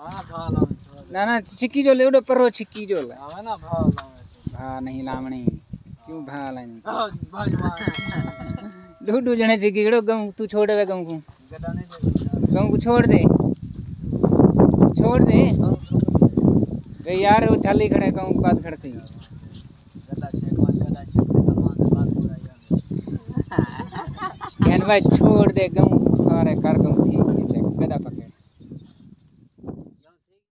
ना ना छिक्की जो ले उड़ो परो छिक्की जो ले आवे ना भा लावे भा नहीं लामणी क्यों भा लानी हाँ भाई डूडू जने छिक्की गड़ो गऊ तू छोड़ दे गऊ को गदा गऊ को छोड़ दे छोड़ दे वे यार वो चाली खड़े गऊ के बाद खड़ सही कहन भाई छोड़ दे गऊ अरे कर गऊ थी